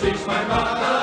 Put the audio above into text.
sings my mother.